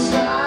inside.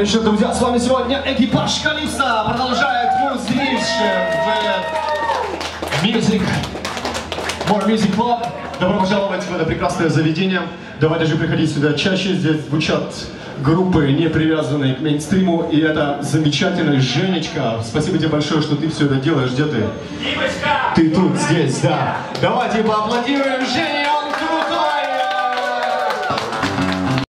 Вечер, друзья. С вами сегодня экипаж Калипса продолжает музриш в Music, More Music Club. Добро пожаловать в это прекрасное заведение. Давайте же приходить сюда чаще. Здесь звучат группы, не привязанные к мейнстриму. И это замечательный Женечка. Спасибо тебе большое, что ты все это делаешь. Где ты? Димочка! Ты тут, здесь, да. Давайте поаплодируем Жене!